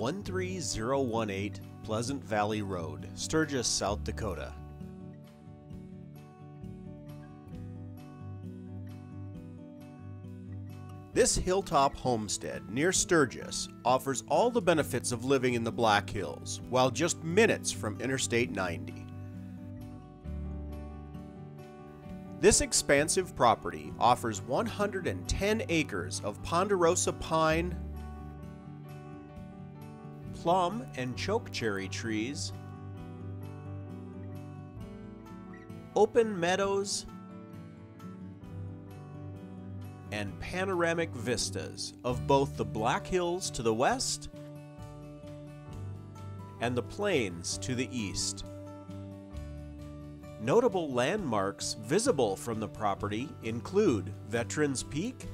13018 Pleasant Valley Road, Sturgis, South Dakota. This hilltop homestead near Sturgis offers all the benefits of living in the Black Hills while just minutes from Interstate 90. This expansive property offers 110 acres of ponderosa pine, plum and chokecherry trees, open meadows, and panoramic vistas of both the Black Hills to the west and the plains to the east. Notable landmarks visible from the property include Veterans Peak,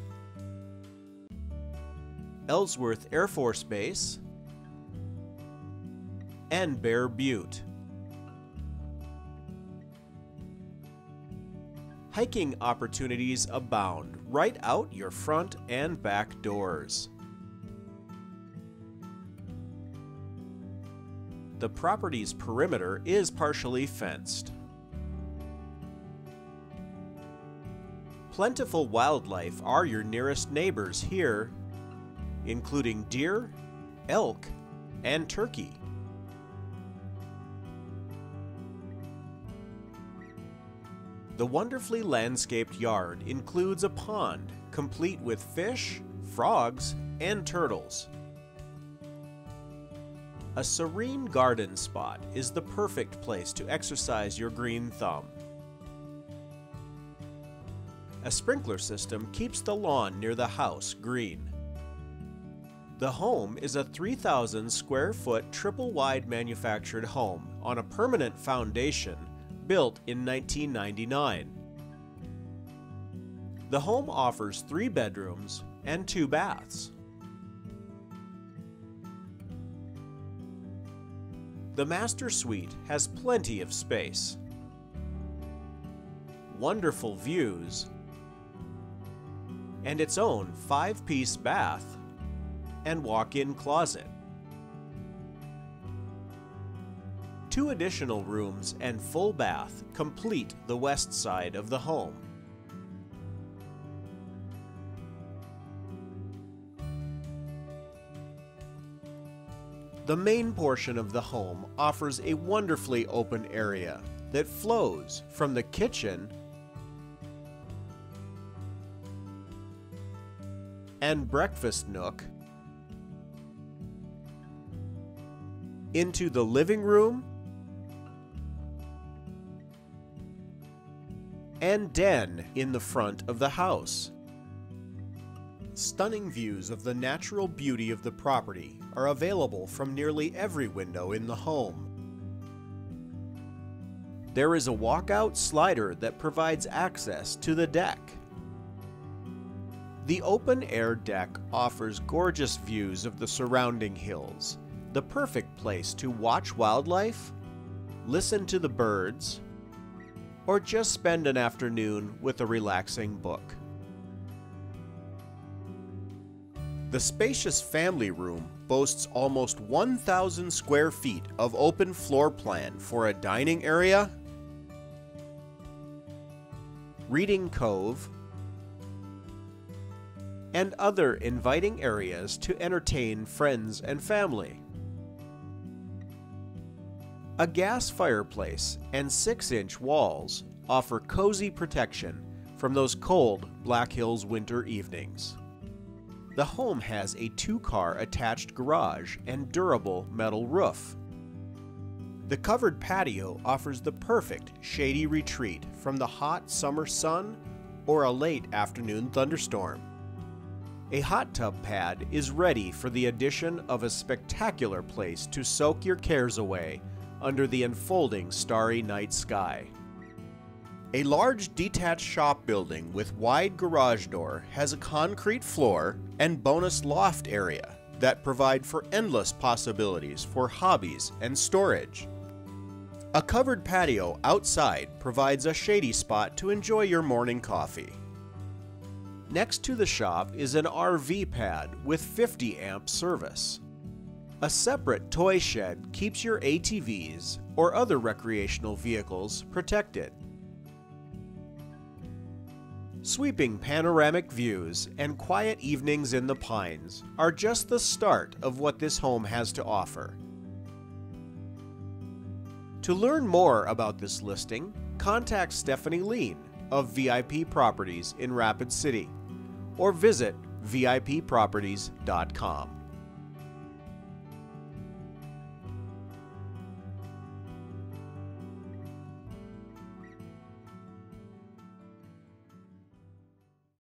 Ellsworth Air Force Base, and Bear Butte. Hiking opportunities abound right out your front and back doors. The property's perimeter is partially fenced. Plentiful wildlife are your nearest neighbors here, including deer, elk, and turkey. The wonderfully landscaped yard includes a pond, complete with fish, frogs, and turtles. A serene garden spot is the perfect place to exercise your green thumb. A sprinkler system keeps the lawn near the house green. The home is a 3,000 square foot triple wide manufactured home on a permanent foundation built in 1999. The home offers three bedrooms and two baths. The master suite has plenty of space, wonderful views, and its own five-piece bath and walk-in closet. Two additional rooms and full bath complete the west side of the home. The main portion of the home offers a wonderfully open area that flows from the kitchen and breakfast nook into the living room and den in the front of the house. Stunning views of the natural beauty of the property are available from nearly every window in the home. There is a walkout slider that provides access to the deck. The open air deck offers gorgeous views of the surrounding hills, the perfect place to watch wildlife, listen to the birds, or just spend an afternoon with a relaxing book. The spacious family room boasts almost 1,000 square feet of open floor plan for a dining area, reading cove, and other inviting areas to entertain friends and family. A gas fireplace and 6-inch walls offer cozy protection from those cold Black Hills winter evenings. The home has a two-car attached garage and durable metal roof. The covered patio offers the perfect shady retreat from the hot summer sun or a late afternoon thunderstorm. A hot tub pad is ready for the addition of a spectacular place to soak your cares away under the unfolding starry night sky. A large detached shop building with wide garage door has a concrete floor and bonus loft area that provide for endless possibilities for hobbies and storage. A covered patio outside provides a shady spot to enjoy your morning coffee. Next to the shop is an RV pad with 50 amp service. A separate toy shed keeps your ATVs or other recreational vehicles protected. Sweeping panoramic views and quiet evenings in the pines are just the start of what this home has to offer. To learn more about this listing, contact Stephanie Lean of VIP Properties in Rapid City or visit VIPProperties.com.